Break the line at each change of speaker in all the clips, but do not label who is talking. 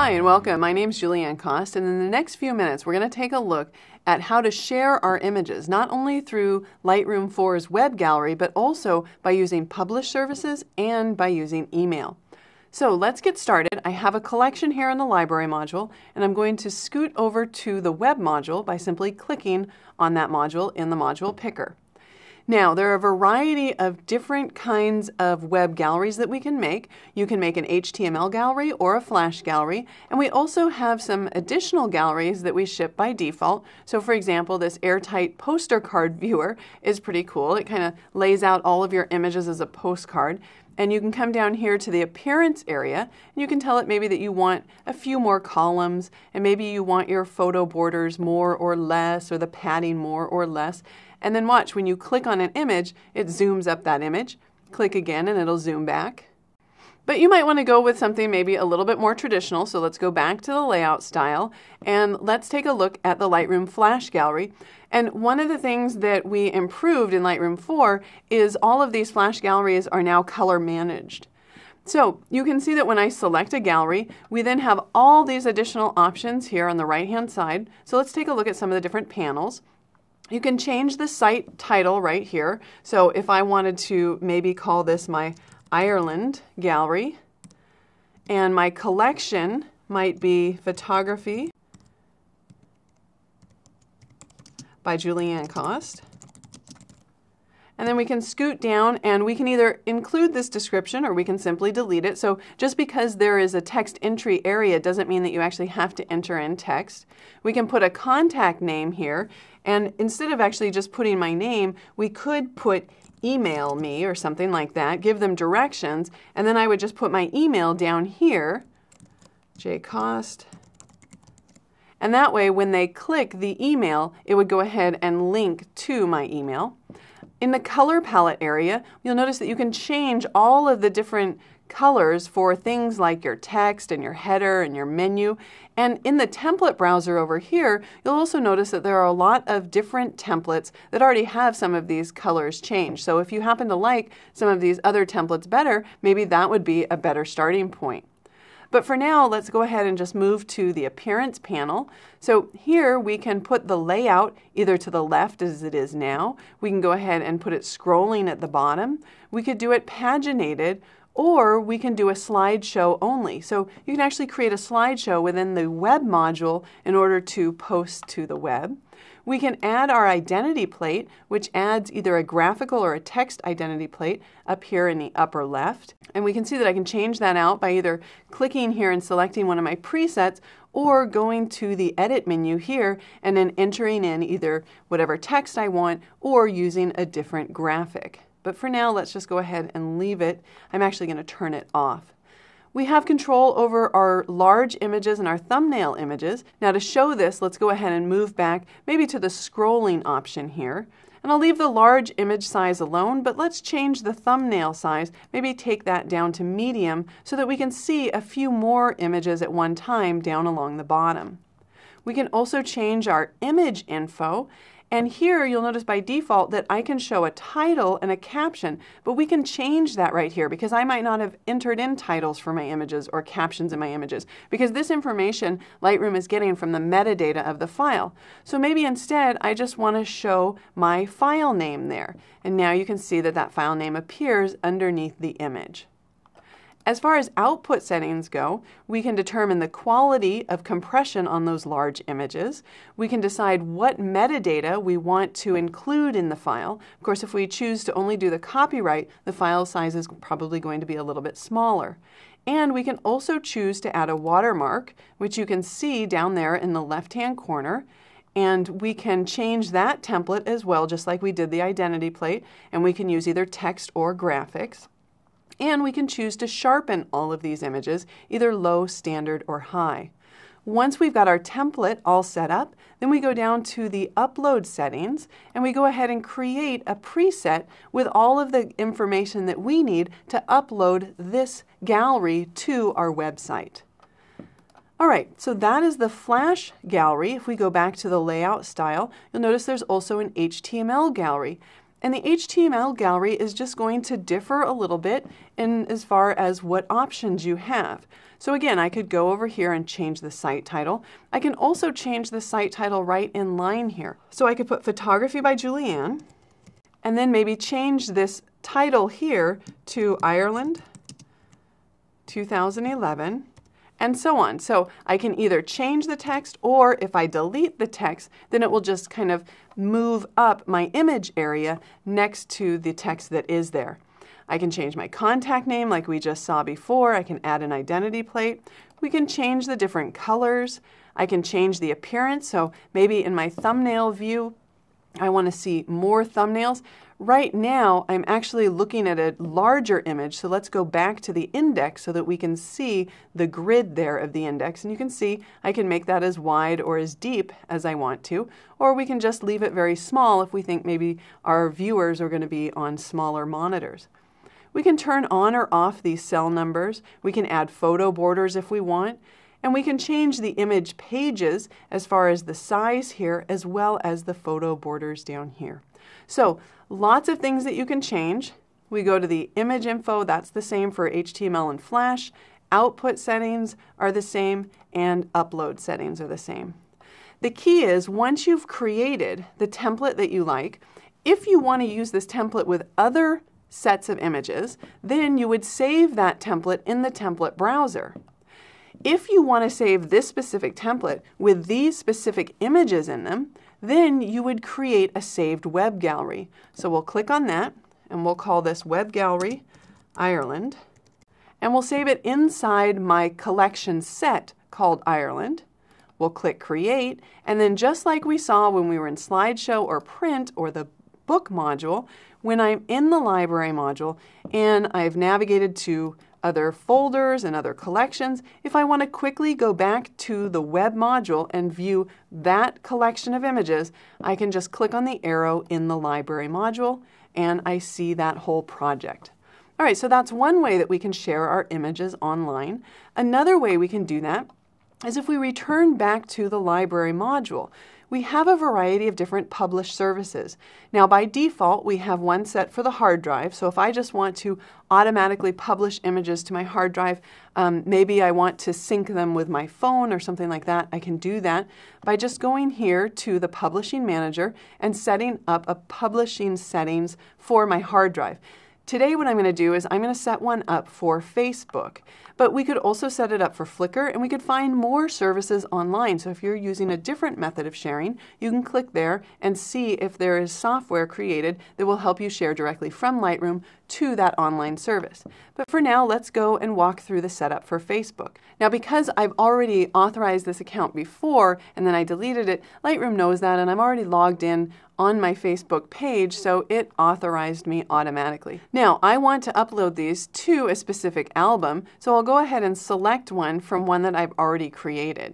Hi and welcome. My name is Julieanne Kost, and in the next few minutes, we're going to take a look at how to share our images, not only through Lightroom 4's web gallery, but also by using publish services and by using email. So let's get started. I have a collection here in the library module, and I'm going to scoot over to the web module by simply clicking on that module in the module picker. Now, there are a variety of different kinds of web galleries that we can make. You can make an HTML gallery or a Flash gallery, and we also have some additional galleries that we ship by default. So, for example, this airtight poster card viewer is pretty cool. It kind of lays out all of your images as a postcard. And you can come down here to the appearance area, and you can tell it maybe that you want a few more columns, and maybe you want your photo borders more or less, or the padding more or less. And then watch, when you click on an image, it zooms up that image. Click again and it'll zoom back. But you might want to go with something maybe a little bit more traditional. So let's go back to the layout style and let's take a look at the Lightroom Flash Gallery. And one of the things that we improved in Lightroom 4 is all of these Flash galleries are now color managed. So you can see that when I select a gallery, we then have all these additional options here on the right hand side. So let's take a look at some of the different panels. You can change the site title right here. So if I wanted to maybe call this my Ireland gallery, and my collection might be photography by Julieanne Kost. And then we can scoot down and we can either include this description or we can simply delete it. So just because there is a text entry area doesn't mean that you actually have to enter in text. We can put a contact name here and instead of actually just putting my name, we could put email me or something like that, give them directions, and then I would just put my email down here, jkost. And that way, when they click the email, it would go ahead and link to my email. In the color palette area, you'll notice that you can change all of the different colors for things like your text and your header and your menu. And in the template browser over here, you'll also notice that there are a lot of different templates that already have some of these colors changed. So if you happen to like some of these other templates better, maybe that would be a better starting point. But for now, let's go ahead and just move to the appearance panel. So here we can put the layout either to the left as it is now. We can go ahead and put it scrolling at the bottom. We could do it paginated or we can do a slideshow only. So you can actually create a slideshow within the web module in order to post to the web. We can add our identity plate, which adds either a graphical or a text identity plate up here in the upper left. And we can see that I can change that out by either clicking here and selecting one of my presets or going to the edit menu here and then entering in either whatever text I want or using a different graphic. But for now, let's just go ahead and leave it. I'm actually going to turn it off. We have control over our large images and our thumbnail images. Now to show this, let's go ahead and move back maybe to the scrolling option here. And I'll leave the large image size alone, but let's change the thumbnail size, maybe take that down to medium so that we can see a few more images at one time down along the bottom. We can also change our image info and here you'll notice by default that I can show a title and a caption, but we can change that right here because I might not have entered in titles for my images or captions in my images because this information Lightroom is getting from the metadata of the file. So maybe instead I just want to show my file name there. And now you can see that that file name appears underneath the image. As far as output settings go, we can determine the quality of compression on those large images. We can decide what metadata we want to include in the file. Of course, if we choose to only do the copyright, the file size is probably going to be a little bit smaller. And we can also choose to add a watermark, which you can see down there in the left-hand corner. And we can change that template as well, just like we did the identity plate. And we can use either text or graphics. And we can choose to sharpen all of these images, either low, standard, or high. Once we've got our template all set up, then we go down to the upload settings and we go ahead and create a preset with all of the information that we need to upload this gallery to our website. All right, so that is the Flash gallery. If we go back to the layout style, you'll notice there's also an HTML gallery. And the HTML gallery is just going to differ a little bit in as far as what options you have. So again, I could go over here and change the site title. I can also change the site title right in line here. So I could put photography by Julieanne and then maybe change this title here to Ireland 2011 and so on. So I can either change the text or if I delete the text, then it will just kind of move up my image area next to the text that is there. I can change my contact name like we just saw before. I can add an identity plate. We can change the different colors. I can change the appearance. So maybe in my thumbnail view, I want to see more thumbnails. Right now, I'm actually looking at a larger image, so let's go back to the index so that we can see the grid there of the index. And you can see I can make that as wide or as deep as I want to, or we can just leave it very small if we think maybe our viewers are going to be on smaller monitors. We can turn on or off these cell numbers. We can add photo borders if we want. And we can change the image pages as far as the size here, as well as the photo borders down here. So lots of things that you can change. We go to the image info, that's the same for HTML and Flash. Output settings are the same, and upload settings are the same. The key is once you've created the template that you like, if you want to use this template with other sets of images, then you would save that template in the template browser. If you want to save this specific template with these specific images in them, then you would create a saved web gallery. So we'll click on that and we'll call this Web Gallery Ireland. And we'll save it inside my collection set called Ireland. We'll click Create, and then just like we saw when we were in Slideshow or Print or the book module, when I'm in the library module and I've navigated to other folders and other collections, if I want to quickly go back to the web module and view that collection of images, I can just click on the arrow in the library module and I see that whole project. All right, so that's one way that we can share our images online. Another way we can do that is if we return back to the library module we have a variety of different published services. Now, by default, we have one set for the hard drive. So if I just want to automatically publish images to my hard drive, um, maybe I want to sync them with my phone or something like that, I can do that by just going here to the Publishing Manager and setting up a publishing settings for my hard drive. Today what I'm going to do is I'm going to set one up for Facebook, but we could also set it up for Flickr and we could find more services online. So if you're using a different method of sharing, you can click there and see if there is software created that will help you share directly from Lightroom to that online service. But for now, let's go and walk through the setup for Facebook. Now, because I've already authorized this account before and then I deleted it, Lightroom knows that and I'm already logged in on my Facebook page, so it authorized me automatically. Now, I want to upload these to a specific album, so I'll go ahead and select one from one that I've already created.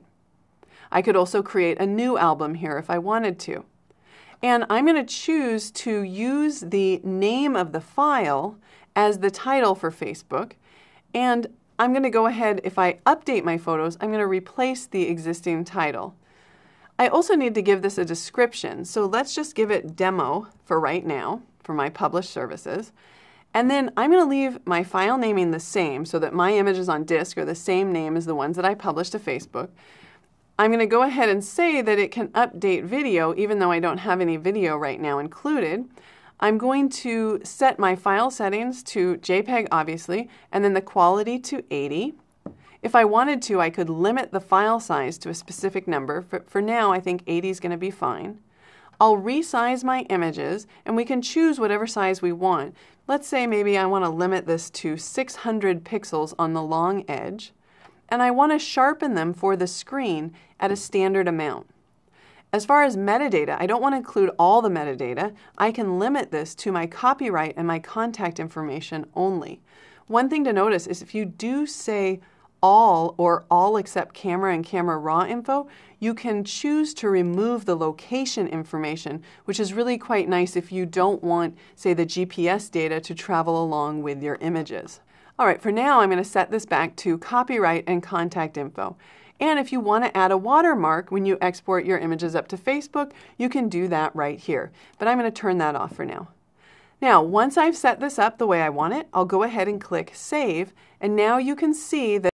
I could also create a new album here if I wanted to. And I'm going to choose to use the name of the file as the title for Facebook. And I'm going to go ahead, if I update my photos, I'm going to replace the existing title. I also need to give this a description. So let's just give it demo for right now for my published services. And then I'm going to leave my file naming the same so that my images on disk are the same name as the ones that I published to Facebook. I'm going to go ahead and say that it can update video even though I don't have any video right now included. I'm going to set my file settings to JPEG obviously and then the quality to 80. If I wanted to, I could limit the file size to a specific number. For, for now, I think 80 is going to be fine. I'll resize my images and we can choose whatever size we want. Let's say maybe I want to limit this to 600 pixels on the long edge and I want to sharpen them for the screen at a standard amount. As far as metadata, I don't want to include all the metadata. I can limit this to my copyright and my contact information only. One thing to notice is if you do say all or all except camera and camera raw info, you can choose to remove the location information, which is really quite nice if you don't want, say, the GPS data to travel along with your images. All right, for now, I'm going to set this back to copyright and contact info. And if you want to add a watermark when you export your images up to Facebook, you can do that right here. But I'm going to turn that off for now. Now, once I've set this up the way I want it, I'll go ahead and click Save, and now you can see that